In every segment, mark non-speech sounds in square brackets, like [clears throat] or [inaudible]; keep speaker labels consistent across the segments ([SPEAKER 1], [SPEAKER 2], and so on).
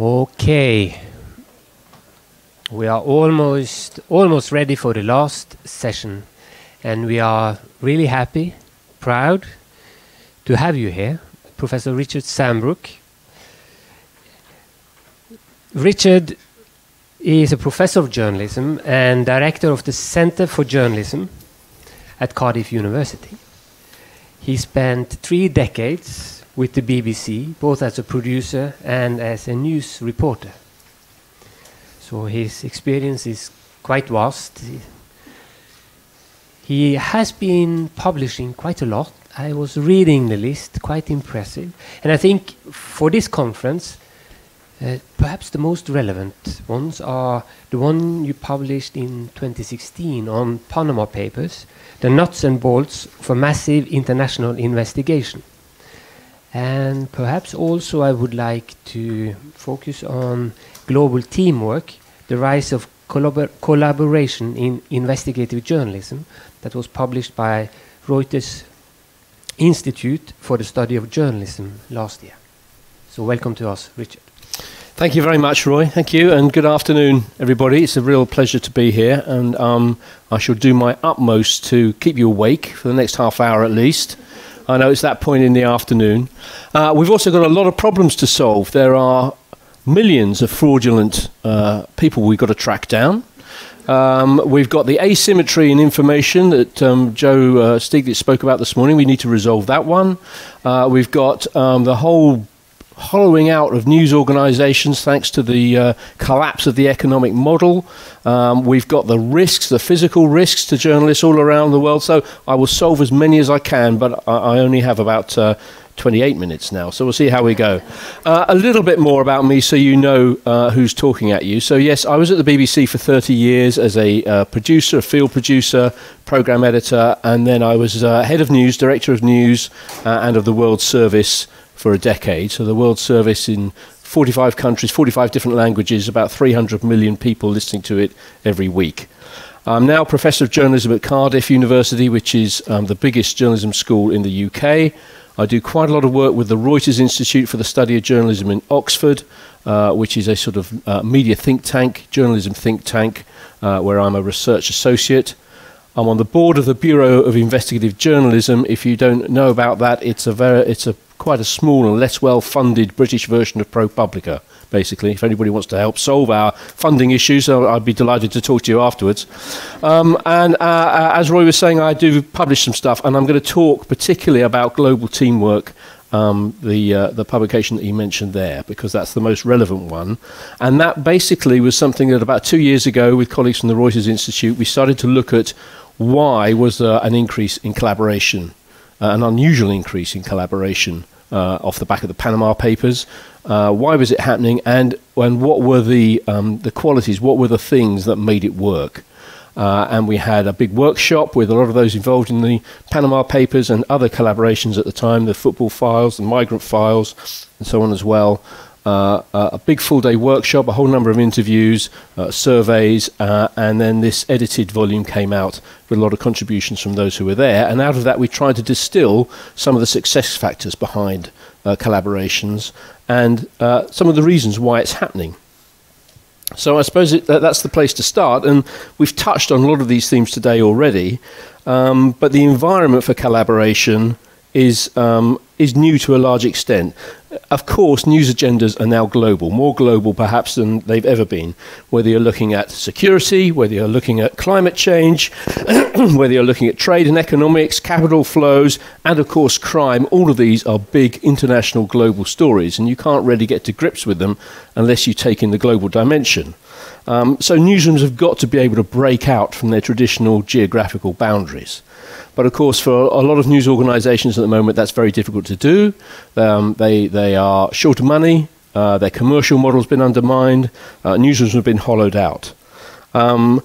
[SPEAKER 1] Okay. We are almost almost ready for the last session and we are really happy, proud to have you here, Professor Richard Sambrook. Richard is a professor of journalism and director of the Center for Journalism at Cardiff University. He spent three decades with the BBC, both as a producer and as a news reporter. So his experience is quite vast. He has been publishing quite a lot. I was reading the list, quite impressive. And I think for this conference, uh, perhaps the most relevant ones are the one you published in 2016 on Panama Papers, the nuts and bolts for massive international investigation. And perhaps also I would like to focus on global teamwork, the rise of collabor collaboration in investigative journalism that was published by Reuters Institute for the Study of Journalism last year. So welcome to us, Richard.
[SPEAKER 2] Thank you very much, Roy. Thank you, and good afternoon, everybody. It's a real pleasure to be here, and um, I shall do my utmost to keep you awake for the next half hour at least. I know it's that point in the afternoon. Uh, we've also got a lot of problems to solve. There are millions of fraudulent uh, people we've got to track down. Um, we've got the asymmetry in information that um, Joe uh, Stiglitz spoke about this morning. We need to resolve that one. Uh, we've got um, the whole hollowing out of news organizations thanks to the uh, collapse of the economic model. Um, we've got the risks, the physical risks to journalists all around the world. So I will solve as many as I can, but I, I only have about uh, 28 minutes now. So we'll see how we go. Uh, a little bit more about me so you know uh, who's talking at you. So, yes, I was at the BBC for 30 years as a uh, producer, a field producer, program editor, and then I was uh, head of news, director of news, uh, and of the World Service for a decade. So the World Service in 45 countries, 45 different languages, about 300 million people listening to it every week. I'm now Professor of Journalism at Cardiff University, which is um, the biggest journalism school in the UK. I do quite a lot of work with the Reuters Institute for the Study of Journalism in Oxford, uh, which is a sort of uh, media think tank, journalism think tank, uh, where I'm a research associate. I'm on the board of the Bureau of Investigative Journalism. If you don't know about that, it's a very, it's a quite a small and less well funded British version of ProPublica, basically. If anybody wants to help solve our funding issues, I'd be delighted to talk to you afterwards. Um, and uh, uh, as Roy was saying, I do publish some stuff, and I'm going to talk particularly about global teamwork. Um, the uh, the publication that he mentioned there because that's the most relevant one, and that basically was something that about two years ago, with colleagues from the Reuters Institute, we started to look at why was there an increase in collaboration uh, an unusual increase in collaboration uh, off the back of the Panama Papers. Uh, why was it happening, and and what were the um, the qualities? What were the things that made it work? Uh, and we had a big workshop with a lot of those involved in the Panama Papers and other collaborations at the time, the football files, the migrant files, and so on as well uh, a big full day workshop, a whole number of interviews, uh, surveys, uh, and then this edited volume came out with a lot of contributions from those who were there. And out of that, we tried to distill some of the success factors behind uh, collaborations and uh, some of the reasons why it's happening. So I suppose it, that, that's the place to start, and we've touched on a lot of these themes today already. Um, but the environment for collaboration is um, is new to a large extent. Of course, news agendas are now global, more global perhaps than they've ever been. Whether you're looking at security, whether you're looking at climate change, [clears throat] whether you're looking at trade and economics, capital flows, and of course crime, all of these are big international global stories, and you can't really get to grips with them unless you take in the global dimension. Um, so newsrooms have got to be able to break out from their traditional geographical boundaries. But of course, for a lot of news organisations at the moment, that's very difficult to do. Um, they, they are short of money, uh, their commercial model's been undermined, uh, newsrooms have been hollowed out. Um,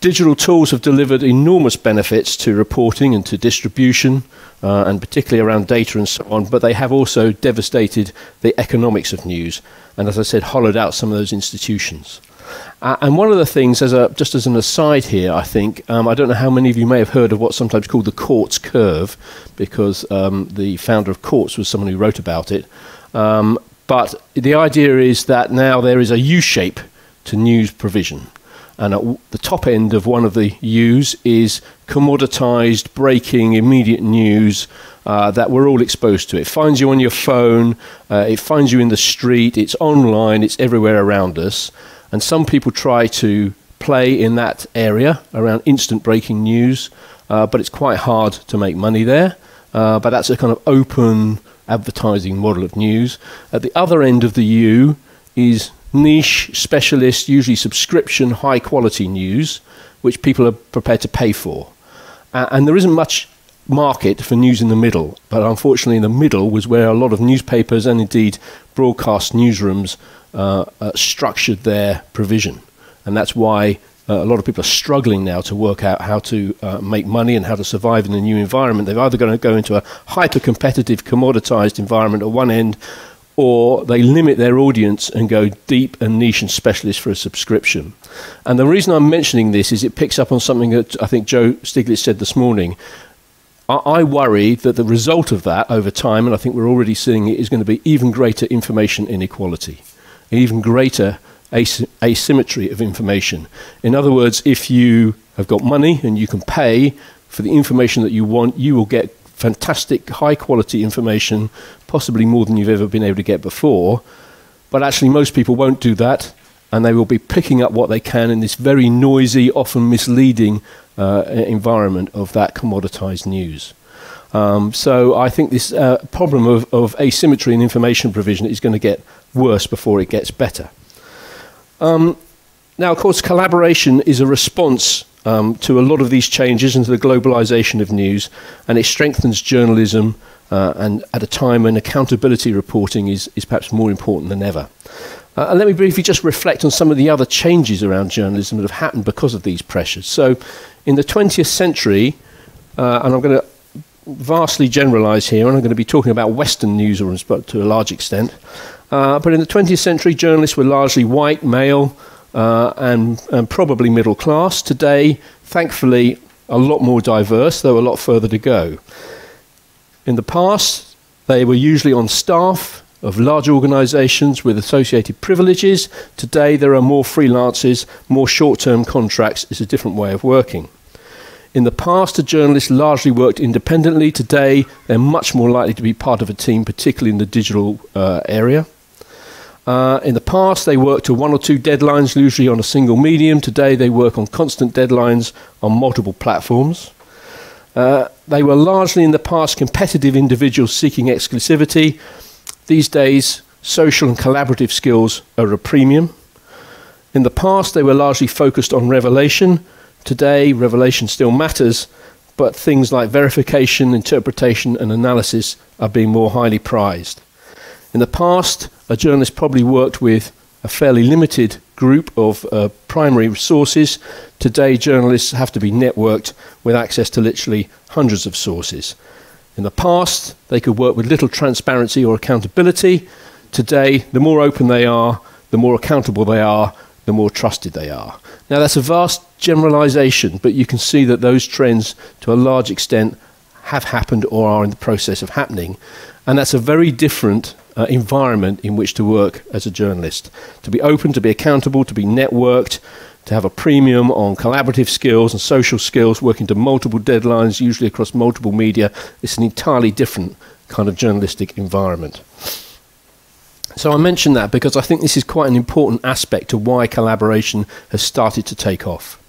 [SPEAKER 2] digital tools have delivered enormous benefits to reporting and to distribution, uh, and particularly around data and so on, but they have also devastated the economics of news, and as I said, hollowed out some of those institutions. Uh, and one of the things, as a, just as an aside here, I think, um, I don't know how many of you may have heard of what's sometimes called the Quartz curve, because um, the founder of Quartz was someone who wrote about it. Um, But the idea is that now there is a U shape to news provision. And at the top end of one of the U's is commoditized, breaking, immediate news uh, that we're all exposed to. It finds you on your phone, uh, it finds you in the street, it's online, it's everywhere around us. And some people try to play in that area around instant breaking news, uh, but it's quite hard to make money there. Uh, but that's a kind of open advertising model of news. At the other end of the U is niche, specialist, usually subscription, high quality news, which people are prepared to pay for. Uh, and there isn't much market for news in the middle, but unfortunately, in the middle was where a lot of newspapers and indeed broadcast newsrooms uh, uh, structured their provision. And that's why uh, a lot of people are struggling now to work out how to uh, make money and how to survive in the new environment. They're either going to go into a hyper competitive, commoditized environment at one end, or they limit their audience and go deep and niche and specialist for a subscription. And the reason I'm mentioning this is it picks up on something that I think Joe Stiglitz said this morning. I worry that the result of that over time, and I think we're already seeing it, is going to be even greater information inequality, even greater as asymmetry of information. In other words, if you have got money and you can pay for the information that you want, you will get fantastic, high quality information, possibly more than you've ever been able to get before. But actually, most people won't do that, and they will be picking up what they can in this very noisy, often misleading uh, environment of that commoditized news. Um, so I think this uh, problem of, of asymmetry in information provision is going to get worse before it gets better. Um, now, of course, collaboration is a response um, to a lot of these changes and to the globalization of news, and it strengthens journalism uh, and at a time when accountability reporting is, is perhaps more important than ever. Uh, and let me briefly just reflect on some of the other changes around journalism that have happened because of these pressures. So, in the 20th century, uh, and I'm going to vastly generalize here, and I'm going to be talking about Western newsrooms, but to a large extent. Uh, but in the 20th century, journalists were largely white, male, uh, and, and probably middle class. Today, thankfully, a lot more diverse, though a lot further to go. In the past, they were usually on staff of large organizations with associated privileges. Today, there are more freelancers, more short term contracts. It's a different way of working. In the past, a journalist largely worked independently. Today, they're much more likely to be part of a team, particularly in the digital uh, area. Uh, in the past, they worked to one or two deadlines, usually on a single medium. Today, they work on constant deadlines on multiple platforms. Uh, they were largely in the past competitive individuals seeking exclusivity. These days, social and collaborative skills are a premium. In the past, they were largely focused on revelation. Today, revelation still matters, but things like verification, interpretation, and analysis are being more highly prized. In the past, a journalist probably worked with a fairly limited group of uh, primary sources. Today, journalists have to be networked with access to literally hundreds of sources. In the past, they could work with little transparency or accountability. Today, the more open they are, the more accountable they are, the more trusted they are. Now, that's a vast generalization, but you can see that those trends, to a large extent, have happened or are in the process of happening. And that's a very different uh, environment in which to work as a journalist. To be open, to be accountable, to be networked, to have a premium on collaborative skills and social skills, working to multiple deadlines, usually across multiple media. It's an entirely different kind of journalistic environment. So I mention that because I think this is quite an important aspect to why collaboration has started to take off.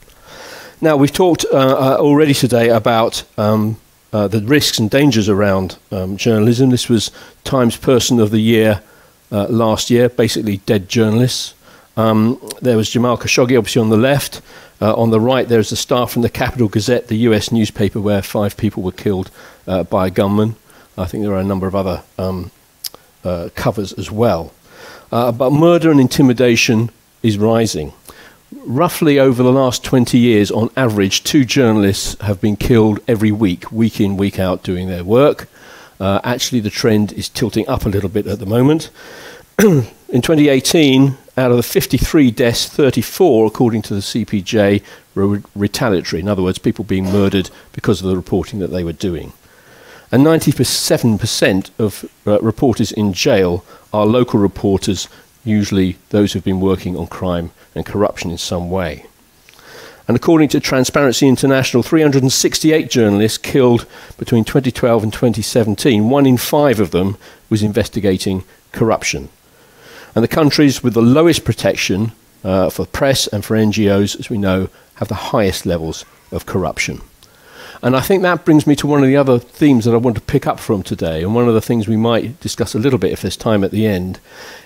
[SPEAKER 2] Now, we've talked uh, uh, already today about um, uh, the risks and dangers around um, journalism. This was Times Person of the Year uh, last year, basically dead journalists. Um, there was Jamal Khashoggi, obviously on the left. Uh, on the right, there's the staff from the Capital Gazette, the US newspaper, where five people were killed uh, by a gunman. I think there are a number of other um, uh, covers as well. Uh, but murder and intimidation is rising roughly over the last 20 years, on average, two journalists have been killed every week, week in, week out, doing their work. Uh, actually, the trend is tilting up a little bit at the moment. [clears throat] in 2018, out of the 53 deaths, 34, according to the CPJ, were retaliatory. In other words, people being murdered because of the reporting that they were doing. And 97% of uh, reporters in jail are local reporters, usually those who've been working on crime and corruption in some way. And according to Transparency International, 368 journalists killed between 2012 and 2017. One in five of them was investigating corruption. And the countries with the lowest protection uh, for press and for NGOs, as we know, have the highest levels of corruption. And I think that brings me to one of the other themes that I want to pick up from today, and one of the things we might discuss a little bit if there's time at the end,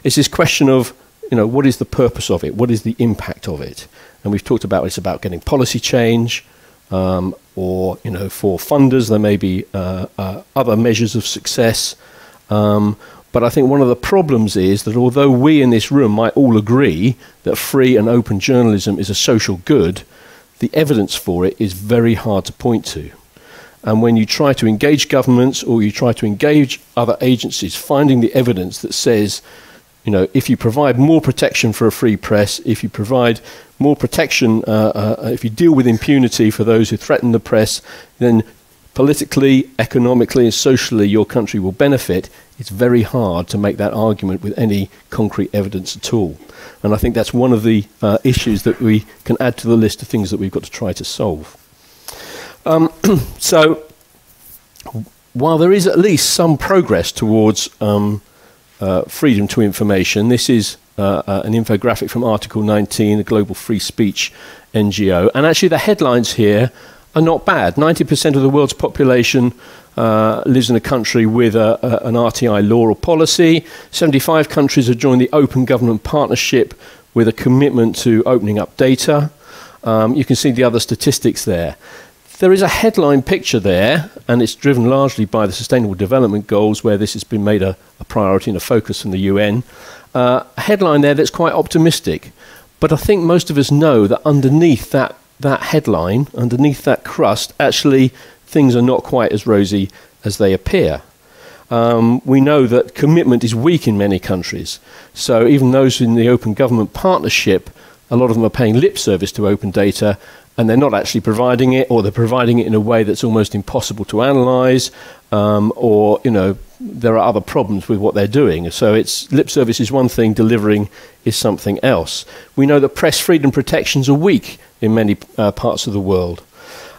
[SPEAKER 2] is this question of, you know, what is the purpose of it? What is the impact of it? and we've talked about it's about getting policy change, um, or you know, for funders there may be uh, uh, other measures of success. Um, but I think one of the problems is that although we in this room might all agree that free and open journalism is a social good, the evidence for it is very hard to point to. And when you try to engage governments or you try to engage other agencies, finding the evidence that says you know, if you provide more protection for a free press, if you provide more protection, uh, uh, if you deal with impunity for those who threaten the press, then politically, economically, and socially, your country will benefit. It's very hard to make that argument with any concrete evidence at all. And I think that's one of the uh, issues that we can add to the list of things that we've got to try to solve. Um, [clears throat] so, while there is at least some progress towards um, uh, freedom to information. This is uh, uh, an infographic from Article 19, the Global Free Speech NGO. And actually, the headlines here are not bad. 90% of the world's population uh, lives in a country with a, a, an RTI law or policy. 75 countries have joined the Open Government Partnership with a commitment to opening up data. Um, you can see the other statistics there. There is a headline picture there, and it's driven largely by the Sustainable Development Goals, where this has been made a, a priority and a focus from the UN. Uh, a headline there that's quite optimistic. But I think most of us know that underneath that, that headline, underneath that crust, actually things are not quite as rosy as they appear. Um, we know that commitment is weak in many countries. So even those in the Open Government Partnership, a lot of them are paying lip service to open data and they're not actually providing it, or they're providing it in a way that's almost impossible to analyze, um, or you know there are other problems with what they're doing. So it's lip service is one thing, delivering is something else. We know that press freedom protections are weak in many uh, parts of the world.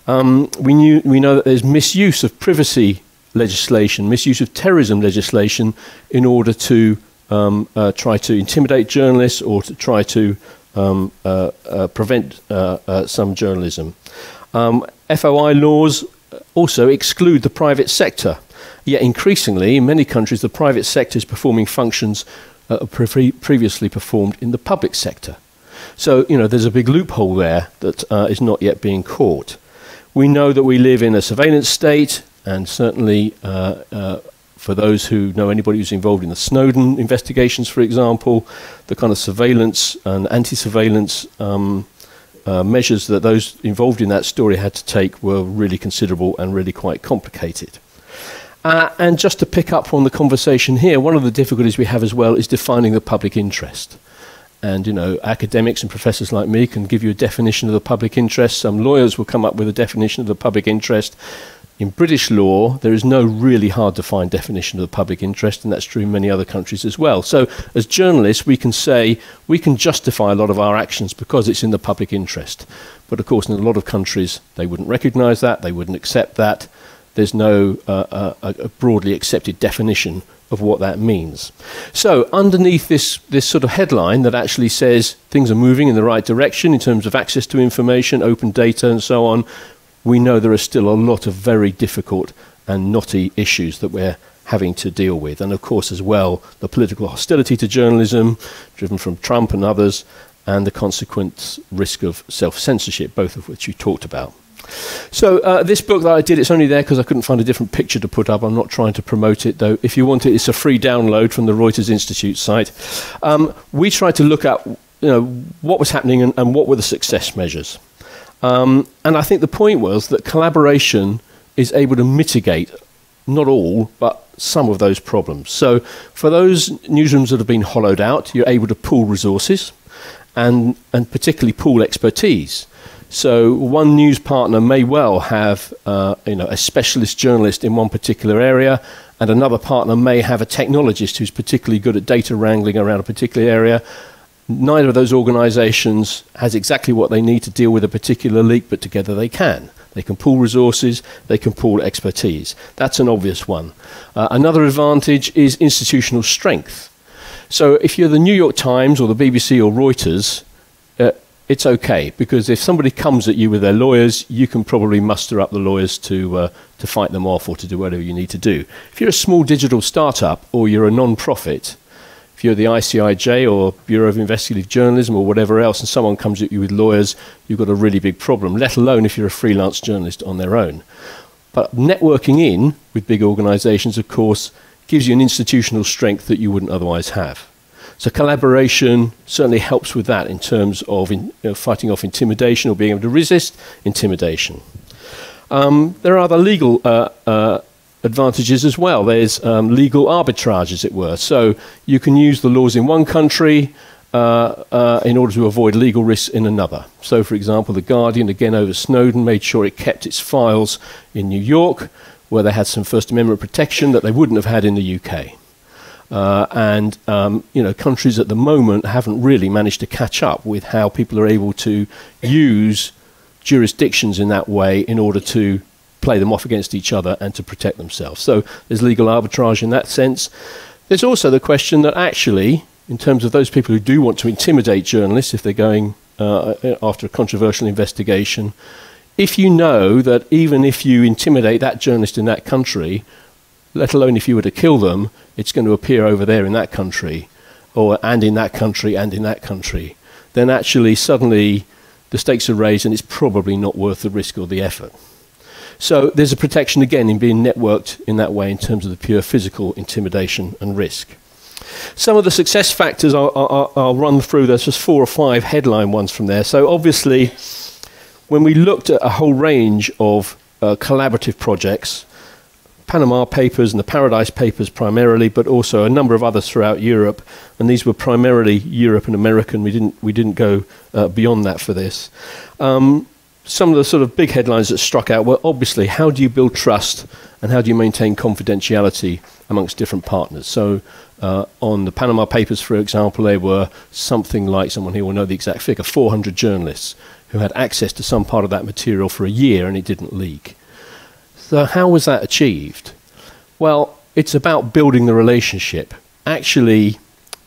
[SPEAKER 2] Um, we, knew, we know that there's misuse of privacy legislation, misuse of terrorism legislation in order to um, uh, try to intimidate journalists or to try to um, uh, uh, prevent uh, uh, some journalism. Um, FOI laws also exclude the private sector. Yet increasingly, in many countries, the private sector is performing functions uh, pre previously performed in the public sector. So, you know, there's a big loophole there that uh, is not yet being caught. We know that we live in a surveillance state, and certainly uh, uh, for those who know anybody who's involved in the Snowden investigations, for example, the kind of surveillance and anti surveillance um, uh, measures that those involved in that story had to take were really considerable and really quite complicated. Uh, and just to pick up on the conversation here, one of the difficulties we have as well is defining the public interest. And, you know, academics and professors like me can give you a definition of the public interest. Some lawyers will come up with a definition of the public interest. In British law, there is no really hard to find definition of the public interest, and that's true in many other countries as well. So, as journalists, we can say we can justify a lot of our actions because it's in the public interest. But of course, in a lot of countries, they wouldn't recognize that, they wouldn't accept that. There's no uh, uh, a broadly accepted definition of what that means. So, underneath this, this sort of headline that actually says things are moving in the right direction in terms of access to information, open data, and so on, we know there are still a lot of very difficult and knotty issues that we're having to deal with. And of course, as well, the political hostility to journalism, driven from Trump and others, and the consequent risk of self censorship, both of which you talked about. So, uh, this book that I did, it's only there because I couldn't find a different picture to put up. I'm not trying to promote it, though. If you want it, it's a free download from the Reuters Institute site. Um, we tried to look at you know, what was happening and, and what were the success measures. Um, and I think the point was that collaboration is able to mitigate not all, but some of those problems. So for those newsrooms that have been hollowed out, you're able to pool resources and, and particularly pool expertise. So one news partner may well have uh, you know, a specialist journalist in one particular area, and another partner may have a technologist who's particularly good at data wrangling around a particular area. Neither of those organizations has exactly what they need to deal with a particular leak, but together they can. They can pool resources, they can pool expertise. That's an obvious one. Uh, another advantage is institutional strength. So if you're the New York Times or the BBC or Reuters, it's okay because if somebody comes at you with their lawyers, you can probably muster up the lawyers to uh, to fight them off or to do whatever you need to do. If you're a small digital startup or you're a non-profit, if you're the ICIJ or Bureau of Investigative Journalism or whatever else, and someone comes at you with lawyers, you've got a really big problem, let alone if you're a freelance journalist on their own. But networking in with big organizations, of course, gives you an institutional strength that you wouldn't otherwise have. So collaboration certainly helps with that in terms of in, you know, fighting off intimidation or being able to resist intimidation. Um, there are other legal uh, uh, advantages as well. There's um, legal arbitrage, as it were. So you can use the laws in one country uh, uh, in order to avoid legal risks in another. So, for example, The Guardian, again over Snowden, made sure it kept its files in New York, where they had some First Amendment protection that they wouldn't have had in the UK. Uh, and um, you know, countries at the moment haven't really managed to catch up with how people are able to use jurisdictions in that way in order to play them off against each other and to protect themselves. So there's legal arbitrage in that sense. There's also the question that actually, in terms of those people who do want to intimidate journalists if they're going uh, after a controversial investigation, if you know that even if you intimidate that journalist in that country, let alone if you were to kill them, it's going to appear over there in that country, or and in that country and in that country, then actually suddenly the stakes are raised and it's probably not worth the risk or the effort. So there's a protection again in being networked in that way in terms of the pure physical intimidation and risk. Some of the success factors I'll, I'll, I'll, run through. There's just four or five headline ones from there. So obviously, when we looked at a whole range of uh, collaborative projects, Panama Papers and the Paradise Papers primarily, but also a number of others throughout Europe, and these were primarily Europe and American. We didn't we didn't go uh, beyond that for this. Um, some of the sort of big headlines that struck out were obviously how do you build trust and how do you maintain confidentiality amongst different partners. So uh, on the Panama Papers, for example, there were something like someone here will know the exact figure 400 journalists who had access to some part of that material for a year and it didn't leak. So, how was that achieved? Well, it's about building the relationship. Actually,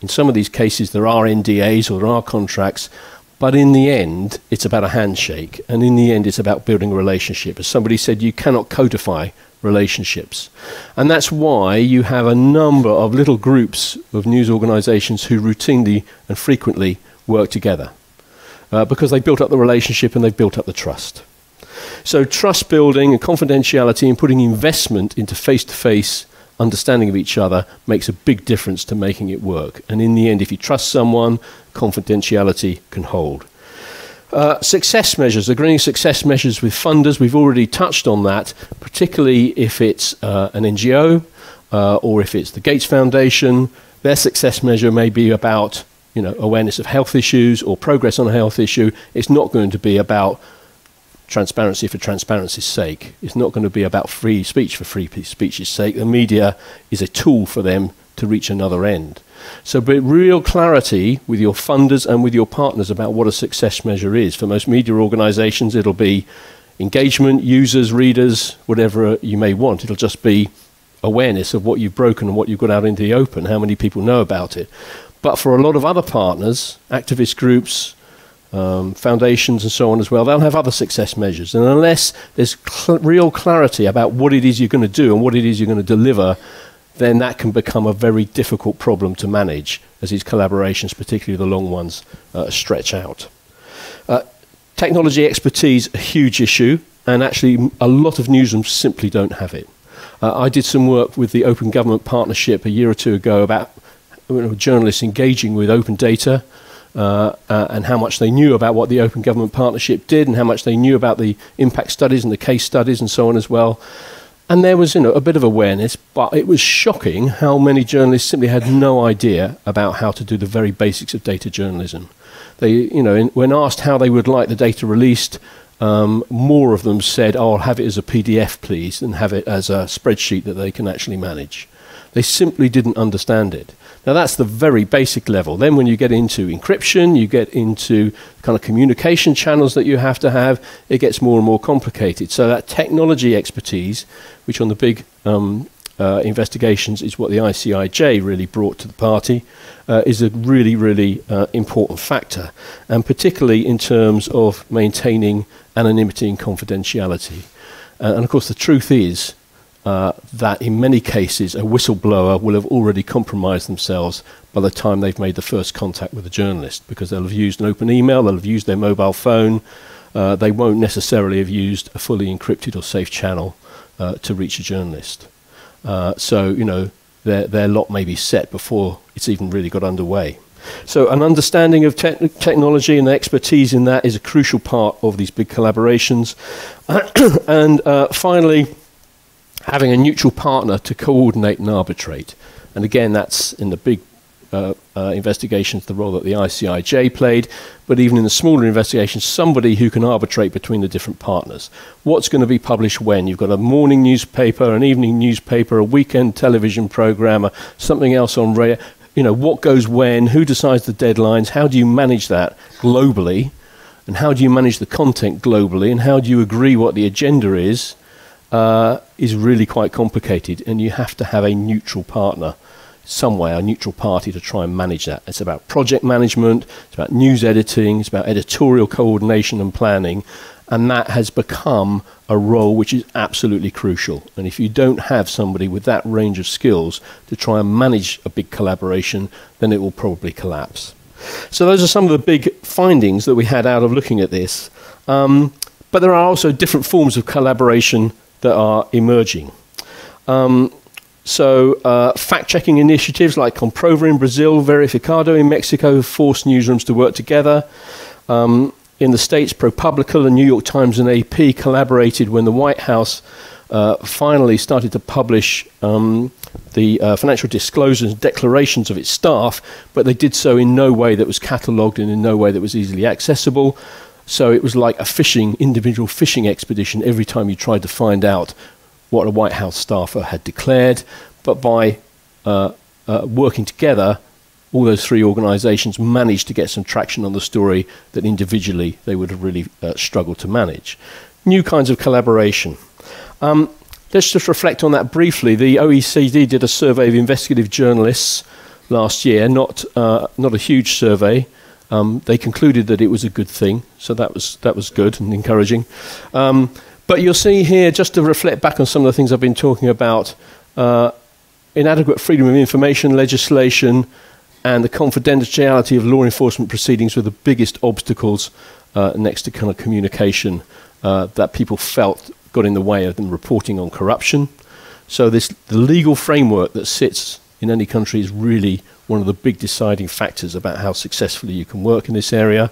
[SPEAKER 2] in some of these cases, there are NDAs or there are contracts but in the end, it's about a handshake. And in the end, it's about building a relationship. As somebody said, you cannot codify relationships. And that's why you have a number of little groups of news organizations who routinely and frequently work together. Uh, because they built up the relationship and they've built up the trust. So, trust building and confidentiality and putting investment into face to face understanding of each other makes a big difference to making it work. And in the end, if you trust someone, confidentiality can hold. Uh, success measures, agreeing success measures with funders, we've already touched on that, particularly if it's uh, an NGO uh, or if it's the Gates Foundation. Their success measure may be about you know, awareness of health issues or progress on a health issue. It's not going to be about transparency for transparency's sake. It's not going to be about free speech for free speech's sake. The media is a tool for them to reach another end. So, but real clarity with your funders and with your partners about what a success measure is. For most media organizations, it'll be engagement, users, readers, whatever you may want. It'll just be awareness of what you've broken and what you've got out into the open, how many people know about it. But for a lot of other partners, activist groups, um, foundations and so on as well, they'll have other success measures. And unless there's cl real clarity about what it is you're going to do and what it is you're going to deliver, then that can become a very difficult problem to manage as these collaborations, particularly the long ones, uh, stretch out. Uh, technology expertise, a huge issue, and actually a lot of newsrooms simply don't have it. Uh, I did some work with the Open Government Partnership a year or two ago about you know, journalists engaging with open data, uh, uh, and how much they knew about what the Open Government Partnership did and how much they knew about the impact studies and the case studies and so on as well. And there was you know, a bit of awareness, but it was shocking how many journalists simply had no idea about how to do the very basics of data journalism. they, you know, in, when asked how they would like the data released, um, more of them said, oh, I'll have it as a PDF, please, and have it as a spreadsheet that they can actually manage. They simply didn't understand it. Now, that's the very basic level. Then, when you get into encryption, you get into kind of communication channels that you have to have, it gets more and more complicated. So, that technology expertise, which on the big um, uh, investigations is what the ICIJ really brought to the party, uh, is a really, really uh, important factor, and particularly in terms of maintaining anonymity and confidentiality. Uh, and of course, the truth is uh, that in many cases, a whistleblower will have already compromised themselves by the time they've made the first contact with a journalist, because they'll have used an open email, they'll have used their mobile phone, uh, they won't necessarily have used a fully encrypted or safe channel to reach a journalist. Uh, so, you know, their, their lot may be set before it's even really got underway. So, an understanding of te- technology and expertise in that is a crucial part of these big collaborations. [clears throat] and uh, finally, having a neutral partner to coordinate and arbitrate. And again, that's in the big uh, uh, investigations, the role that the ICIJ played, but even in the smaller investigations, somebody who can arbitrate between the different partners. What's going to be published when? You've got a morning newspaper, an evening newspaper, a weekend television program, something else on radio. You know, what goes when? Who decides the deadlines? How do you manage that globally? And how do you manage the content globally? And how do you agree what the agenda is? Uh, is really quite complicated, and you have to have a neutral partner some way, a neutral party to try and manage that. It's about project management, it's about news editing, it's about editorial coordination and planning, and that has become a role which is absolutely crucial. And if you don't have somebody with that range of skills to try and manage a big collaboration, then it will probably collapse. So, those are some of the big findings that we had out of looking at this. Um, but there are also different forms of collaboration that are emerging. Um, so, uh, fact checking initiatives like Comprova in Brazil, Verificado in Mexico forced newsrooms to work together. Um, in the States, ProPublica, the New York Times, and AP collaborated when the White House uh, finally started to publish um, the uh, financial disclosures and declarations of its staff, but they did so in no way that was catalogued and in no way that was easily accessible. So it was like a fishing, individual fishing expedition every time you tried to find out what a White House staffer had declared, but by uh, uh, working together, all those three organizations managed to get some traction on the story that individually they would have really uh, struggled to manage. New kinds of collaboration. Um, let's just reflect on that briefly. The OECD did a survey of investigative journalists last year, not, uh, not a huge survey. Um, they concluded that it was a good thing, so that was, that was good and encouraging. Um, but you'll see here, just to reflect back on some of the things I've been talking about, uh, inadequate freedom of information legislation and the confidentiality of law enforcement proceedings were the biggest obstacles uh, next to kind of communication uh, that people felt got in the way of them reporting on corruption. So this the legal framework that sits in any country is really one of the big deciding factors about how successfully you can work in this area.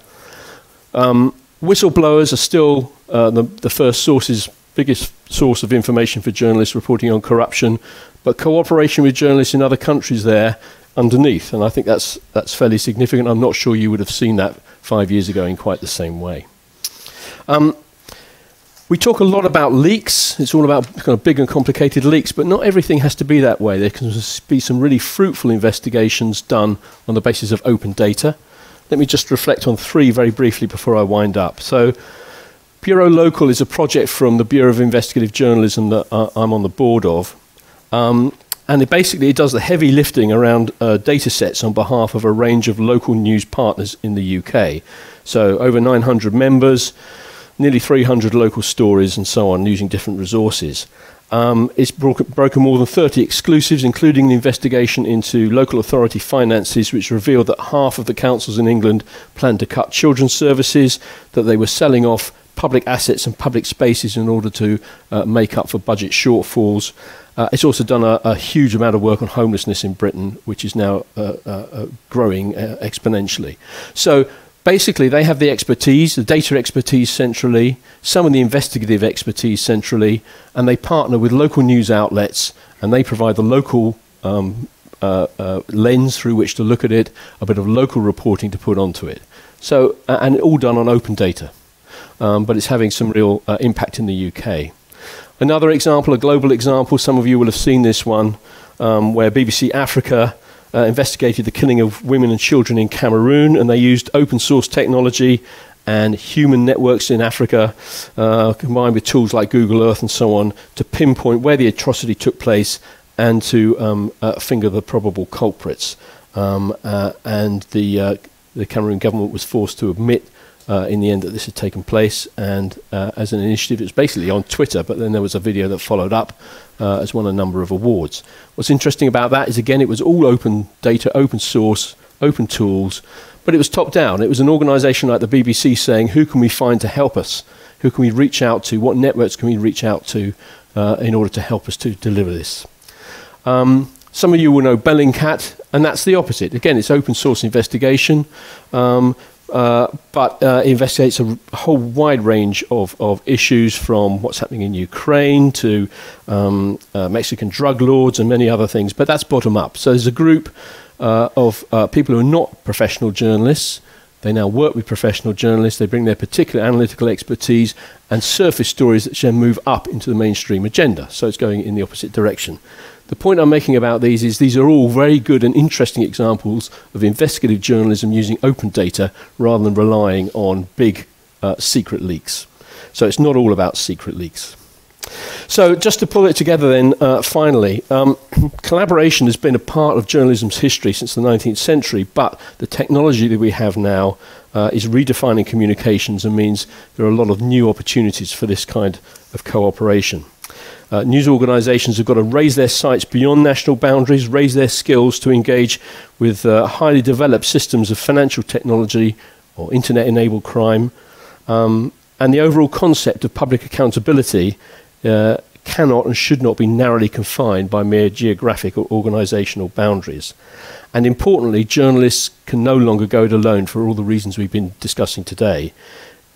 [SPEAKER 2] Um, whistleblowers are still uh, the, the first sources, biggest source of information for journalists reporting on corruption, but cooperation with journalists in other countries there underneath, and I think that's that's fairly significant. I'm not sure you would have seen that five years ago in quite the same way. Um, we talk a lot about leaks. It's all about kind of big and complicated leaks, but not everything has to be that way. There can be some really fruitful investigations done on the basis of open data. Let me just reflect on three very briefly before I wind up. So, Bureau Local is a project from the Bureau of Investigative Journalism that uh, I'm on the board of. Um, and it basically it does the heavy lifting around uh, data sets on behalf of a range of local news partners in the UK. So, over 900 members, nearly 300 local stories, and so on, using different resources. Um, it's broken more than 30 exclusives, including an investigation into local authority finances, which revealed that half of the councils in England planned to cut children's services, that they were selling off public assets and public spaces in order to uh, make up for budget shortfalls. Uh, it's also done a, a, huge amount of work on homelessness in Britain, which is now uh, uh, uh growing uh, exponentially. So basically they have the expertise, the data expertise centrally, some of the investigative expertise centrally, and they partner with local news outlets and they provide the local um, uh, uh, lens through which to look at it, a bit of local reporting to put onto it. So, and all done on open data. Um, but it's having some real uh, impact in the UK. Another example, a global example, some of you will have seen this one, um, where BBC Africa uh, investigated the killing of women and children in Cameroon, and they used open source technology and human networks in Africa, uh, combined with tools like Google Earth and so on, to pinpoint where the atrocity took place and to um, uh, finger the probable culprits. Um, uh, and the, uh, the Cameroon government was forced to admit uh, in the end that this had taken place. And uh, as an initiative, it was basically on Twitter, but then there was a video that followed up uh, as won a number of awards. What's interesting about that is, again, it was all open data, open source, open tools, but it was top down. It was an organisation like the BBC saying, who can we find to help us? Who can we reach out to? What networks can we reach out to uh, in order to help us to deliver this? Um, some of you will know Bellingcat, and that's the opposite. Again, it's open source investigation. Um, uh, but uh, investigates a whole wide range of, of issues from what's happening in Ukraine to um, uh, Mexican drug lords and many other things. But that's bottom up. So there's a group uh, of uh, people who are not professional journalists. They now work with professional journalists. They bring their particular analytical expertise and surface stories that then move up into the mainstream agenda. So it's going in the opposite direction. The point I'm making about these is these are all very good and interesting examples of investigative journalism using open data rather than relying on big uh, secret leaks. So it's not all about secret leaks. So, just to pull it together, then, uh, finally, um, [clears throat] collaboration has been a part of journalism's history since the 19th century, but the technology that we have now uh, is redefining communications and means there are a lot of new opportunities for this kind of cooperation. Uh, news organisations have got to raise their sights beyond national boundaries, raise their skills to engage with uh, highly developed systems of financial technology or internet enabled crime. Um, and the overall concept of public accountability uh, cannot and should not be narrowly confined by mere geographic or organisational boundaries. And importantly, journalists can no longer go it alone for all the reasons we've been discussing today.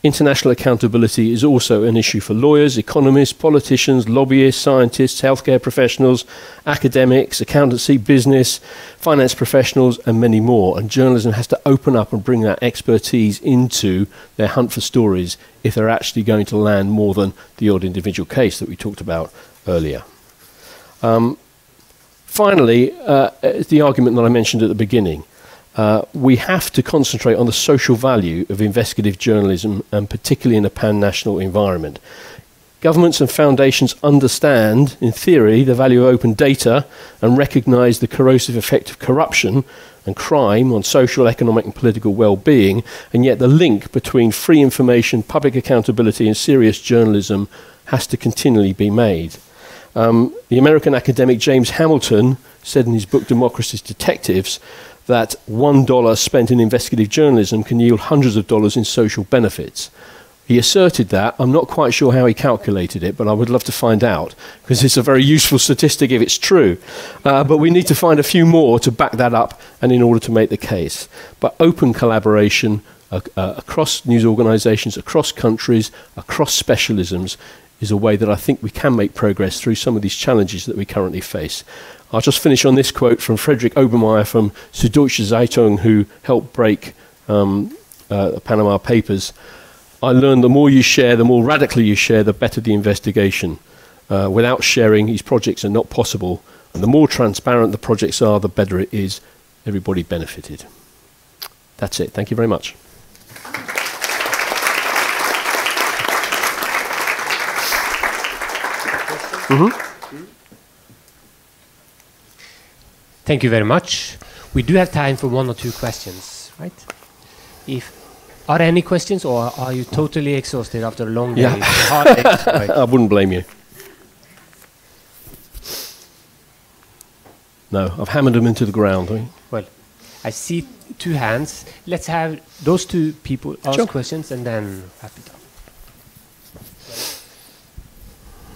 [SPEAKER 2] International accountability is also an issue for lawyers, economists, politicians, lobbyists, scientists, healthcare professionals, academics, accountancy, business, finance professionals, and many more. And journalism has to open up and bring that expertise into their hunt for stories if they're actually going to land more than the odd individual case that we talked about earlier. Um, finally, uh, the argument that I mentioned at the beginning. Uh, we have to concentrate on the social value of investigative journalism, and particularly in a pan national environment. Governments and foundations understand, in theory, the value of open data and recognize the corrosive effect of corruption and crime on social, economic, and political well being, and yet the link between free information, public accountability, and serious journalism has to continually be made. Um, the American academic James Hamilton said in his book Democracy's Detectives that $1 spent in investigative journalism can yield hundreds of dollars in social benefits. He asserted that. I'm not quite sure how he calculated it, but I would love to find out because it's a very useful statistic if it's true. Uh, but we need to find a few more to back that up and in order to make the case. But open collaboration uh, uh, across news organisations, across countries, across specialisms is a way that I think we can make progress through some of these challenges that we currently face. I'll just finish on this quote from Frederik Obermaier from Süddeutsche Zeitung, who helped break um, uh, the Panama Papers. I learned the more you share, the more radically you share, the better the investigation. Uh, without sharing, these projects are not possible. And the more transparent the projects are, the better it is. Everybody benefited. That's it. Thank you very much.
[SPEAKER 1] Mm-hmm. Thank you very much. We do have time for one or two questions, right? If are there any questions, or are you totally exhausted after a long day?
[SPEAKER 2] Yeah. [laughs] I wouldn't blame you. No, I've hammered them into the ground. I
[SPEAKER 1] Well, I see two hands. Let's have those two people ask sure. questions and then wrap it up.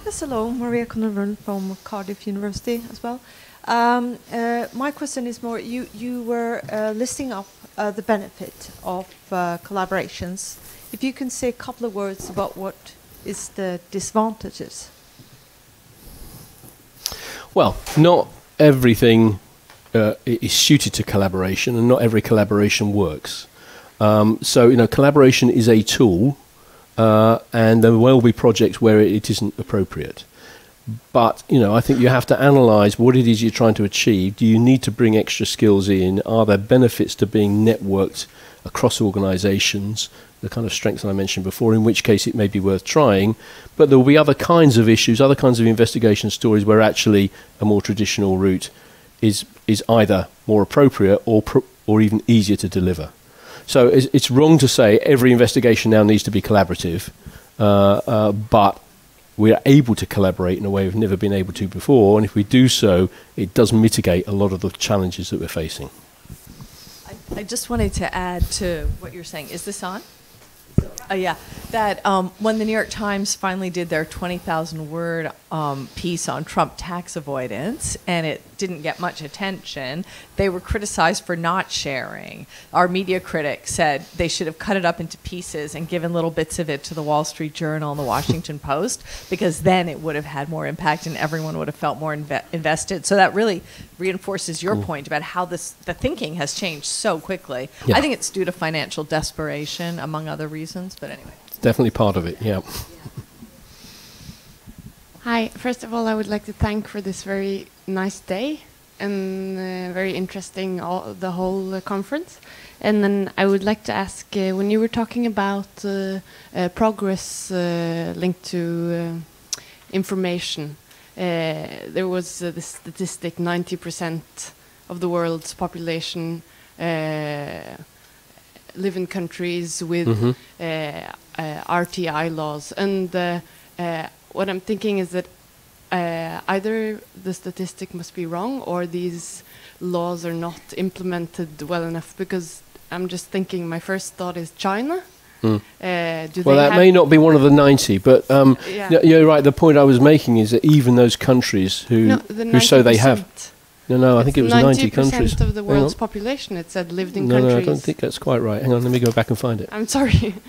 [SPEAKER 3] Yes, hello, Maria Conner from Cardiff University as well. Um, uh, my question is more, you, you were uh, listing up uh, the benefit of uh, collaborations. If you can say a couple of words about what is the disadvantages.
[SPEAKER 2] Well, not everything uh, is suited to collaboration and not every collaboration works. Um, so you know, collaboration is a tool, uh, and there will be projects where it, it isn't appropriate. But you know, I think you have to analyse what it is you're trying to achieve. Do you need to bring extra skills in? Are there benefits to being networked across organisations? The kind of strengths that I mentioned before. In which case, it may be worth trying. But there will be other kinds of issues, other kinds of investigation stories where actually a more traditional route is is either more appropriate or pro- or even easier to deliver. So it's, it's, wrong to say every investigation now needs to be collaborative, uh, uh, but we are able to collaborate in a way we've never been able to before. And if we do so, it does mitigate a lot of the challenges that we're facing.
[SPEAKER 4] I, I just wanted to add to what you're saying. Is this on? Uh, yeah, that um, when the New York Times finally did their 20,000 word um, piece on Trump tax avoidance, and it didn't get much attention, they were criticized for not sharing. Our media critic said they should have cut it up into pieces and given little bits of it to the Wall Street Journal and the Washington [laughs] Post, because then it would have had more impact and everyone would have felt more inve- invested. So that really reinforces your point about how this the thinking has changed so quickly. Yeah. I think it's due to financial desperation, among other reasons. But anyway,
[SPEAKER 2] it's definitely part of it. Yeah.
[SPEAKER 5] Hi. First of all, I would like to thank for this very nice day and uh, very interesting all, the whole uh, conference. And then I would like to ask uh, when you were talking about uh, uh, progress uh, linked to information. there was the statistic: ninety percent of the world's population live in countries with mm -hmm. RTI laws, and what I'm thinking is that uh, either the statistic must be wrong or these laws are not implemented well enough because I'm just thinking my first thought is China. Mm.
[SPEAKER 2] Uh, well, that may not be one of the 90, but um, yeah. you're right. The point I was making is that even those countries who, no, who say they have. No, no, I think it was 90 countries.
[SPEAKER 5] of the world's population, it said, lived in
[SPEAKER 2] no,
[SPEAKER 5] countries.
[SPEAKER 2] No, I don't think that's quite right. Hang on, let me go back and find it.
[SPEAKER 5] I'm sorry. [laughs]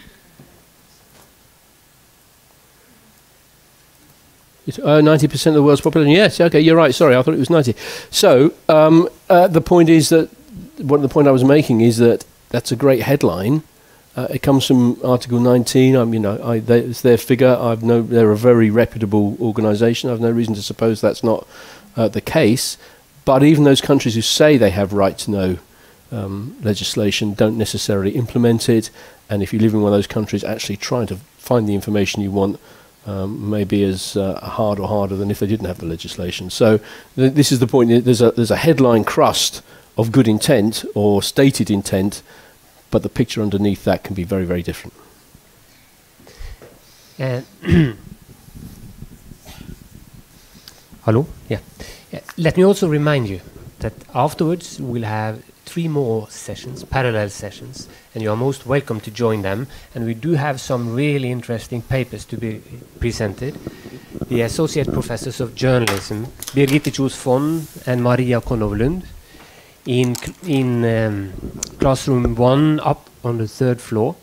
[SPEAKER 2] Uh, 90% of the world's population. Yes, okay, you're right. Sorry, I thought it was 90. So um, uh, the point is that what the point I was making is that that's a great headline. Uh, it comes from Article 19. I'm, you know, I, they, it's their figure. I've no, they're a very reputable organisation. I've no reason to suppose that's not uh, the case. But even those countries who say they have right to know um, legislation don't necessarily implement it. And if you live in one of those countries, actually trying to find the information you want um, may be as uh, hard or harder than if they didn't have the legislation. So th this is the point. There's a there's a headline crust of good intent or stated intent, but the picture underneath that can be very very different.
[SPEAKER 1] Uh, [clears throat] Hello. Yeah. Let me also remind you that afterwards we'll have three more sessions, parallel sessions, and you are most welcome to join them. And we do have some really interesting papers to be presented. The Associate Professors of Journalism, Birgitte Kjos Fonn and Maria Konow-Lund, in, in um, classroom one up on the third floor.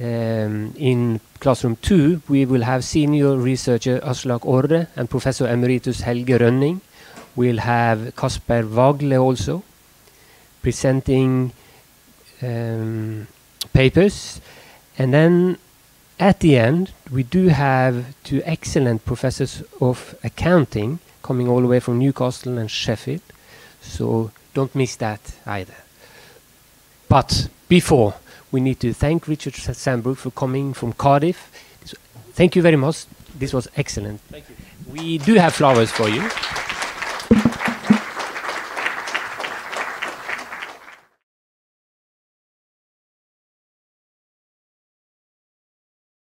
[SPEAKER 1] Um, in classroom two, we will have senior researcher Aslak Orre and Professor Emeritus Helge Rønning. We'll have Kasper Wagle also presenting um, papers. And then at the end, we do have two excellent professors of accounting coming all the way from Newcastle and Sheffield. So don't miss that either. But before, we need to thank Richard Sambrook for coming from Cardiff. Thank you very much. This was excellent.
[SPEAKER 2] Thank you.
[SPEAKER 1] We do have flowers for you.